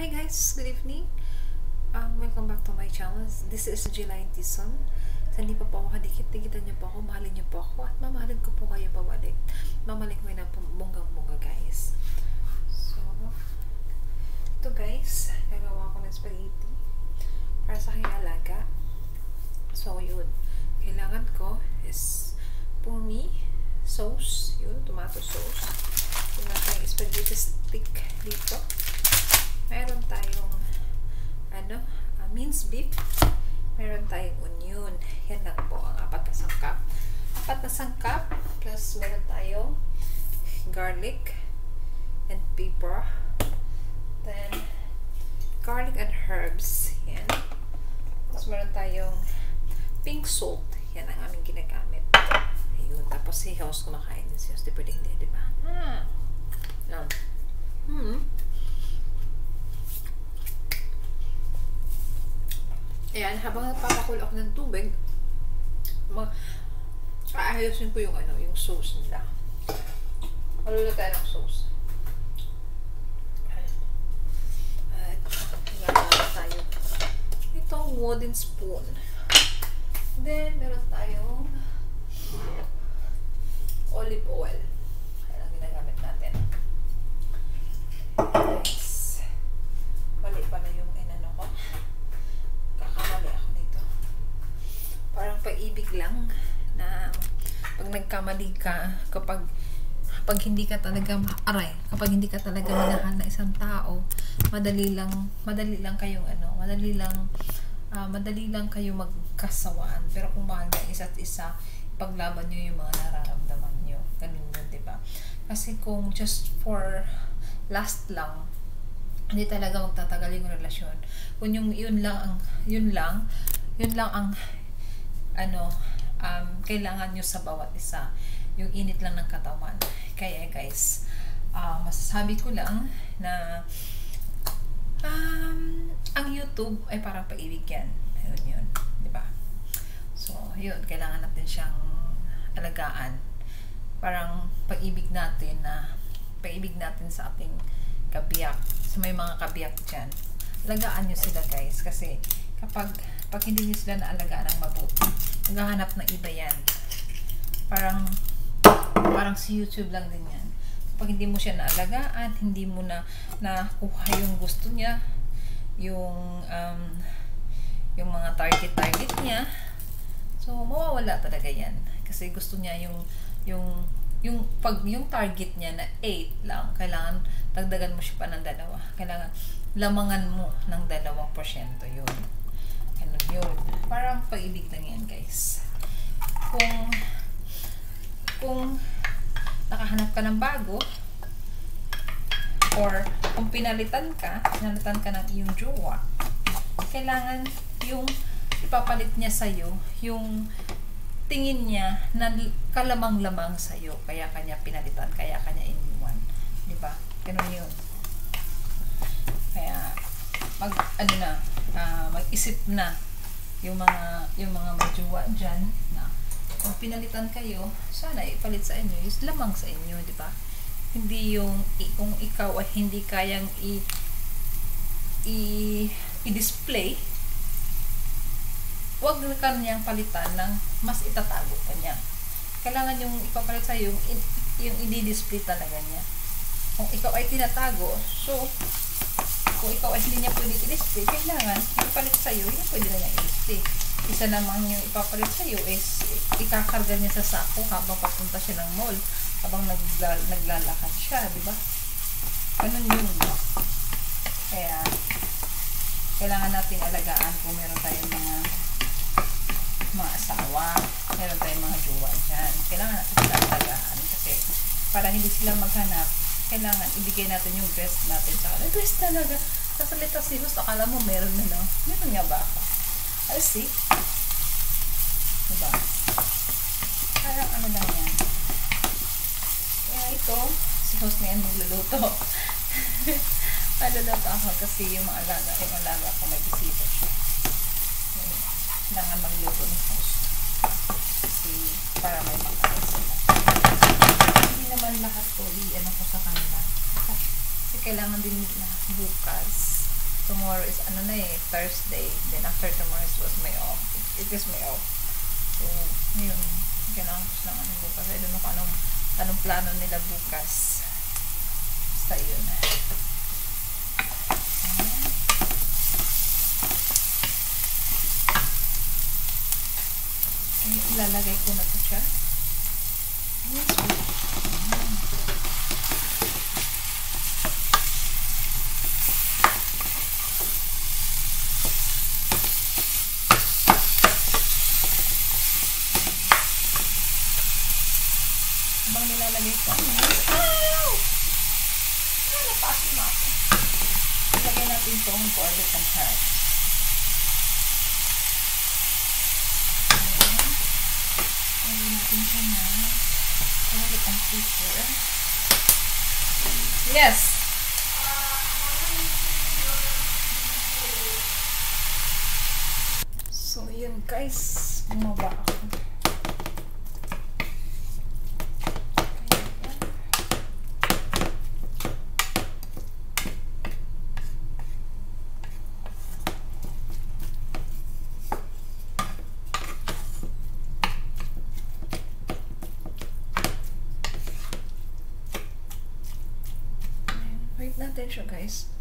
Hi guys, good evening. Um, welcome back to my channel. This is July Tison. Sa hindi pa po ako kadikit, dikitan niyo po ako, mahalin niyo po ako, at mamahalin ko po kayo pabalik. Mamalik mo na po bonggang-bongga guys. So, ito guys, gagawa ko ng spaghetti para sa aking alaga. So, yun. Kailangan ko is pumi, sauce, yun, tomato sauce. Meron tayong spaghetti stick dito. Meron tayong ano, uh, minced beef. Meron tayong onion. Yan lang po ang apat na sangkap. Apat na sangkap plus meron tayong garlic and pepper. Then, garlic and herbs. Yan. Tapos meron tayong pink salt. Yan ang aming ginagamit. Ayun. Tapos si host kumakain din si host. Di pwedeng hindi, di ba? Hmm. Yan. Hmm. Ayan, habang nagpapakulo ako ng tubig, mag aayusin ko yung ano, yung sauce nila. Malulo tayo ng sauce. At, gagawa tayo. Itong wooden spoon. Then, meron tayong olive oil. Ayan ginagamit natin. Nice. Nagkamali ka, kapag kapag hindi ka talaga aray, kapag hindi ka talaga minahal na isang tao, madali lang madali lang kayong ano, madali lang ah, madali lang kayo magkasawaan. Pero kung mahal ang isa't isa, paglaban niyo yung mga nararamdaman niyo. Ganun yun, di ba? Kasi kung just for last lang, hindi talaga magtatagal yung relasyon. Kung yung yun lang ang yun lang, yun lang ang ano um, kailangan nyo sa bawat isa. Yung init lang ng katawan. Kaya guys, uh, masasabi ko lang na um, ang YouTube ay parang pag-ibig yan. Ayun yun. Di ba? So, yun. Kailangan natin siyang alagaan. Parang pag-ibig natin na pag-ibig natin sa ating kabiyak. So, may mga kabiyak dyan. Alagaan nyo sila guys. Kasi kapag pag hindi nyo sila naalagaan ng mabuti, naghahanap ng iba yan. Parang parang si YouTube lang din yan. Pag hindi mo siya naalagaan, hindi mo na nakuha yung gusto niya, yung um, yung mga target-target niya, so mawawala talaga yan. Kasi gusto niya yung yung yung pag yung target niya na 8 lang, kailangan dagdagan mo siya pa ng dalawa. Kailangan lamangan mo ng dalawang porsyento yun. Ganun yun. Parang pag-ibig lang yan, guys. Kung kung nakahanap ka ng bago or kung pinalitan ka, pinalitan ka ng iyong jowa, kailangan yung ipapalit niya sa'yo, yung tingin niya na kalamang-lamang sa'yo, kaya kanya pinalitan, kaya kanya iniwan. Di ba? Ganun yun. Kaya, mag, ano na, mag-isip na yung mga, yung mga may jowa dyan, na kung pinalitan kayo, sana ipalit sa inyo, is lamang sa inyo, di ba? Hindi yung, kung ikaw ay hindi kayang i, i, i-display, huwag ka niyang palitan ng mas itatago ka niya. Kailangan yung ipapalit sa yung, yung i-display talaga niya. Kung ikaw ay tinatago, so, kung ikaw ay hindi niya pwede i-display, kailangan ipapalit sa iyo, yung pwede na niya i-display. Isa naman yung ipapalit sa iyo is ikakarga niya sa sako habang papunta siya ng mall, habang nagla naglalakad siya, di ba? Ganun yun. Kaya, kailangan natin alagaan kung meron tayong mga mga asawa, meron tayong mga jowa dyan. Kailangan natin alagaan kasi para hindi sila maghanap, kailangan ibigay natin yung best natin sa kanila. Best talaga. Sasalita si Rus, akala mo meron na, no? Meron nga ba ako? I'll see. Diba? Parang ano lang yan. Kaya ito, si host na yan magluluto. Maluluto ako kasi yung mga alaga, yung alaga ko may bisita siya. Kailangan magluto ng host. Kasi para may makain sila. Naman lahat po i-ano ko sa kanila. Kasi kailangan din bukas tomorrow is ano na eh, Thursday. Then after tomorrow is was my off. It, it is my off. So, ngayon, kailangan ko ng ano bukas. I don't know kung anong, anong plano nila bukas. Basta yun. Ayan. Okay, ilalagay ko na to siya. Yes, Habang nilalagay ko ang mais. Ow! Ah, napasok na ako. Ilagay natin itong garlic and herbs. Ilagay natin na garlic and pepper. Yes! So, yun guys. Bumaba. Wait natin siya guys.